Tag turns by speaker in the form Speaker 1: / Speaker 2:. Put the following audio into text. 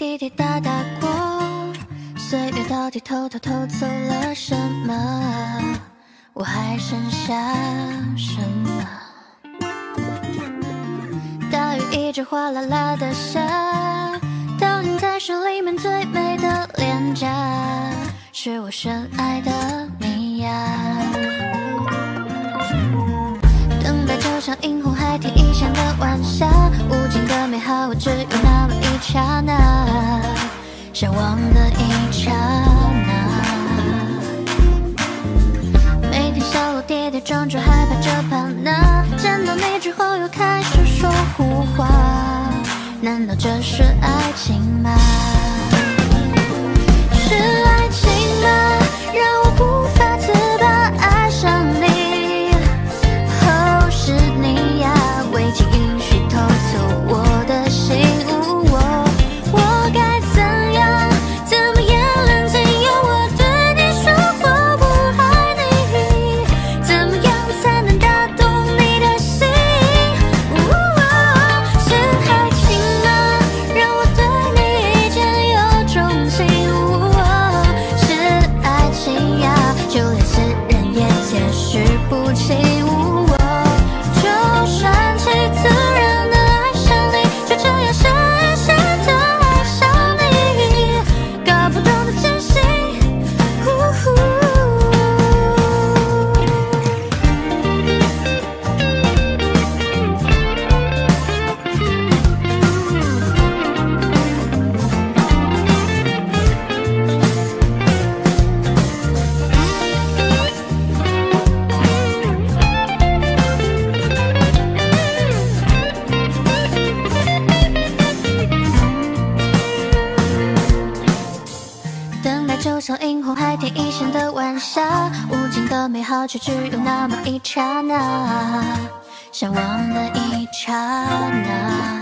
Speaker 1: 滴滴答答过，岁月到底偷偷偷走了什么？我还剩下什么？大雨一直哗啦啦的下，倒映在水里面最美的脸颊，是我深爱的你向往的一刹那。每天小楼跌跌撞撞，害怕这怕那，见到你之后又开始说胡话，难道这是爱情吗？像映红海天一线的晚霞，无尽的美好却只有那么一刹那，向往的一刹那。